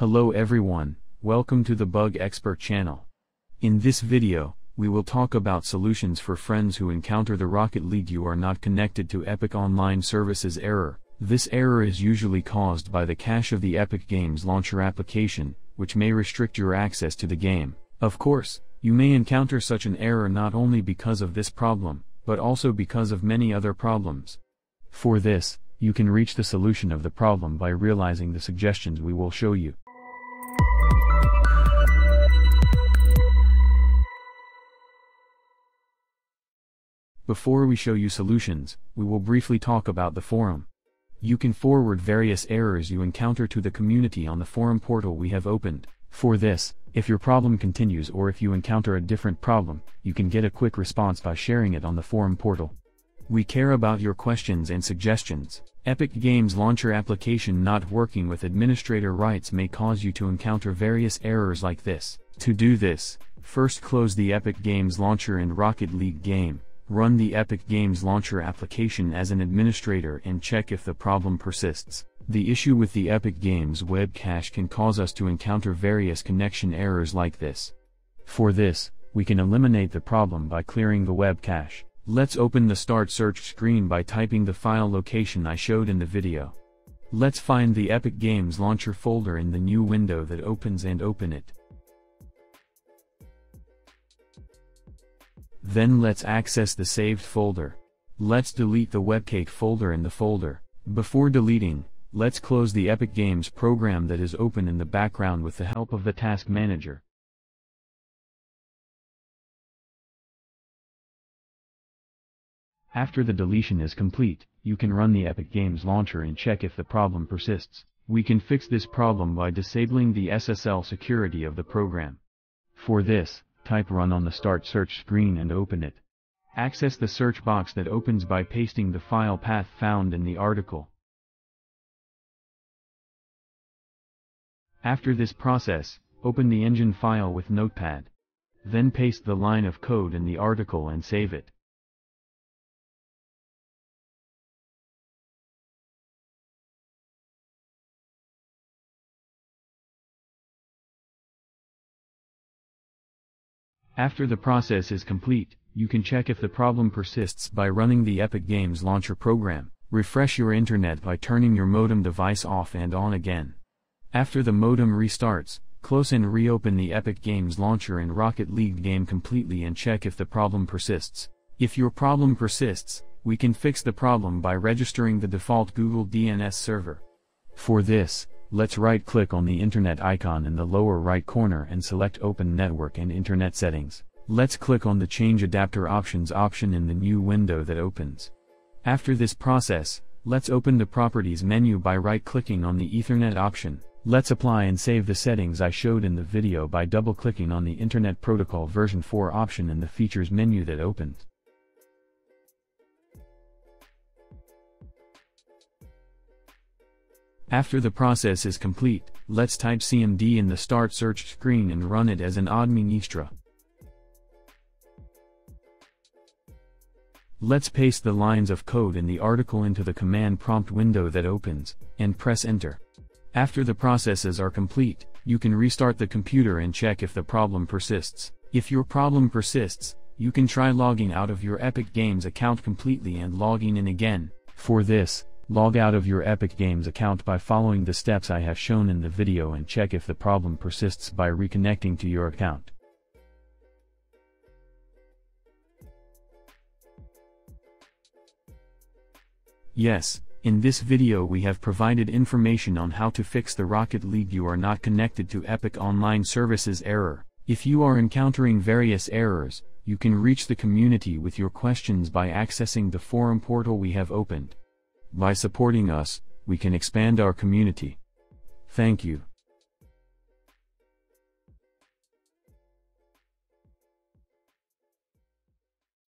Hello everyone, welcome to the Bug Expert channel. In this video, we will talk about solutions for friends who encounter the Rocket League you are not connected to Epic Online Services error. This error is usually caused by the cache of the Epic Games Launcher application, which may restrict your access to the game. Of course, you may encounter such an error not only because of this problem, but also because of many other problems. For this, you can reach the solution of the problem by realizing the suggestions we will show you. Before we show you solutions, we will briefly talk about the forum. You can forward various errors you encounter to the community on the forum portal we have opened. For this, if your problem continues or if you encounter a different problem, you can get a quick response by sharing it on the forum portal. We care about your questions and suggestions. Epic Games Launcher application not working with administrator rights may cause you to encounter various errors like this. To do this, first close the Epic Games Launcher and Rocket League game. Run the Epic Games Launcher application as an administrator and check if the problem persists. The issue with the Epic Games web cache can cause us to encounter various connection errors like this. For this, we can eliminate the problem by clearing the web cache. Let's open the start search screen by typing the file location I showed in the video. Let's find the Epic Games Launcher folder in the new window that opens and open it. Then let's access the saved folder. Let's delete the WebCache folder in the folder. Before deleting, let's close the Epic Games program that is open in the background with the help of the Task Manager. After the deletion is complete, you can run the Epic Games Launcher and check if the problem persists. We can fix this problem by disabling the SSL security of the program. For this, type run on the start search screen and open it. Access the search box that opens by pasting the file path found in the article. After this process, open the engine file with Notepad. Then paste the line of code in the article and save it. After the process is complete, you can check if the problem persists by running the Epic Games Launcher program. Refresh your internet by turning your modem device off and on again. After the modem restarts, close and reopen the Epic Games Launcher and Rocket League game completely and check if the problem persists. If your problem persists, we can fix the problem by registering the default Google DNS server. For this, Let's right-click on the Internet icon in the lower right corner and select Open Network and Internet Settings. Let's click on the Change Adapter Options option in the new window that opens. After this process, let's open the Properties menu by right-clicking on the Ethernet option. Let's apply and save the settings I showed in the video by double-clicking on the Internet Protocol version 4 option in the Features menu that opens. After the process is complete, let's type CMD in the start search screen and run it as an administra. Let's paste the lines of code in the article into the command prompt window that opens, and press enter. After the processes are complete, you can restart the computer and check if the problem persists. If your problem persists, you can try logging out of your Epic Games account completely and logging in again. For this, Log out of your Epic Games account by following the steps I have shown in the video and check if the problem persists by reconnecting to your account. Yes, in this video we have provided information on how to fix the Rocket League you are not connected to Epic Online Services error. If you are encountering various errors, you can reach the community with your questions by accessing the forum portal we have opened. By supporting us, we can expand our community. Thank you.